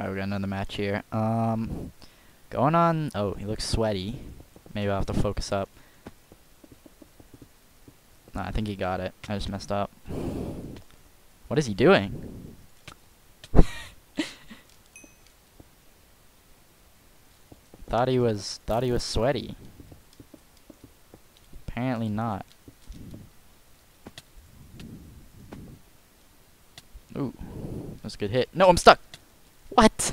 Alright, we got another match here. Um, going on. Oh, he looks sweaty. Maybe I'll have to focus up. Nah, I think he got it. I just messed up. What is he doing? thought he was thought he was sweaty. Apparently not. Ooh, that's a good hit. No, I'm stuck. What?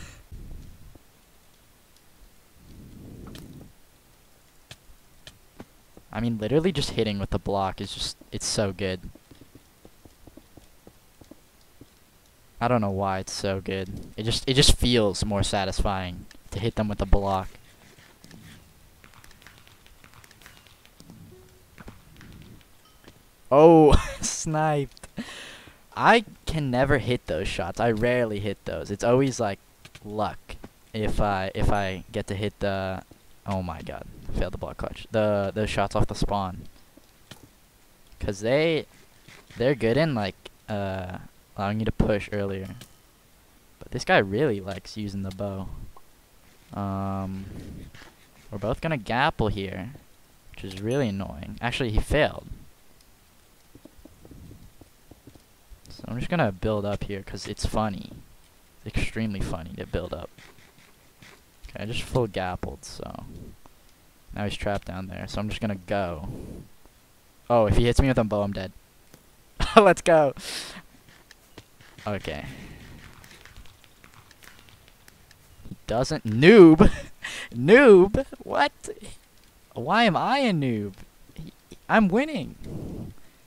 I mean, literally just hitting with the block is just, it's so good. I don't know why it's so good. It just, it just feels more satisfying to hit them with the block. Oh, sniped. I can never hit those shots. I rarely hit those. It's always like luck if I if I get to hit the oh my god, failed the block clutch. The the shots off the spawn. Cuz they they're good in like uh allowing you to push earlier. But this guy really likes using the bow. Um we're both going to gapple here, which is really annoying. Actually, he failed. So I'm just gonna build up here because it's funny. It's extremely funny to build up. Okay, I just full gappled, so. Now he's trapped down there, so I'm just gonna go. Oh, if he hits me with a bow, I'm dead. Let's go! Okay. He doesn't- Noob! noob? What? Why am I a noob? I'm winning!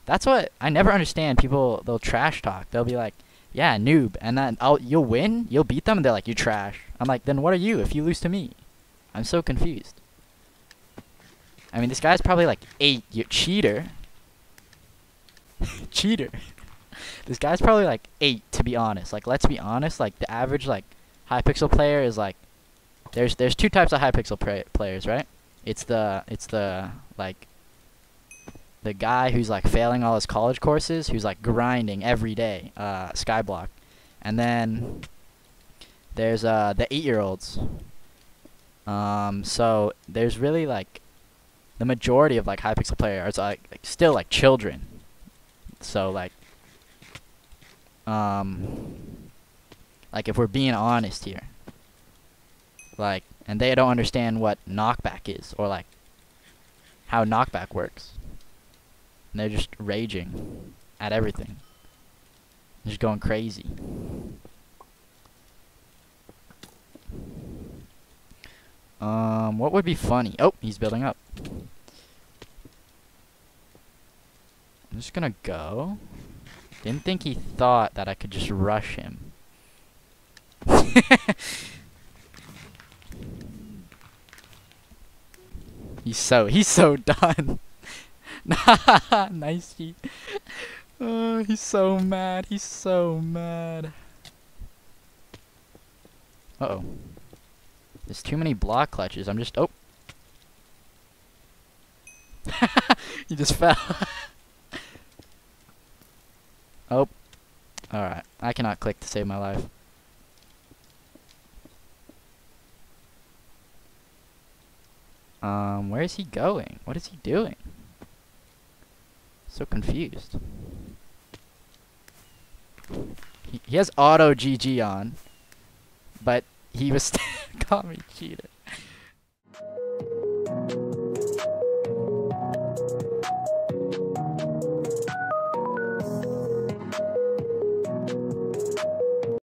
That's what I never understand. People they'll trash talk. They'll be like, "Yeah, noob," and then I'll you'll win, you'll beat them, and they're like, "You trash." I'm like, "Then what are you if you lose to me?" I'm so confused. I mean, this guy's probably like eight. You cheater. cheater. this guy's probably like eight, to be honest. Like, let's be honest. Like the average like Hypixel player is like, there's there's two types of high Hypixel players, right? It's the it's the like the guy who's like failing all his college courses, who's like grinding every day, uh, Skyblock, and then there's uh the eight-year-olds. Um, so there's really like the majority of like Hypixel players are like, like still like children. So like um like if we're being honest here like and they don't understand what knockback is or like how knockback works and they're just raging at everything. Just going crazy. Um, what would be funny? Oh, he's building up. I'm just gonna go. Didn't think he thought that I could just rush him. he's so, he's so done. nice cheat. Oh, he's so mad. He's so mad. Uh oh. There's too many block clutches. I'm just. Oh. he just fell. oh. Alright. I cannot click to save my life. Um, where is he going? What is he doing? So confused. He, he has auto GG on, but he was caught me cheated.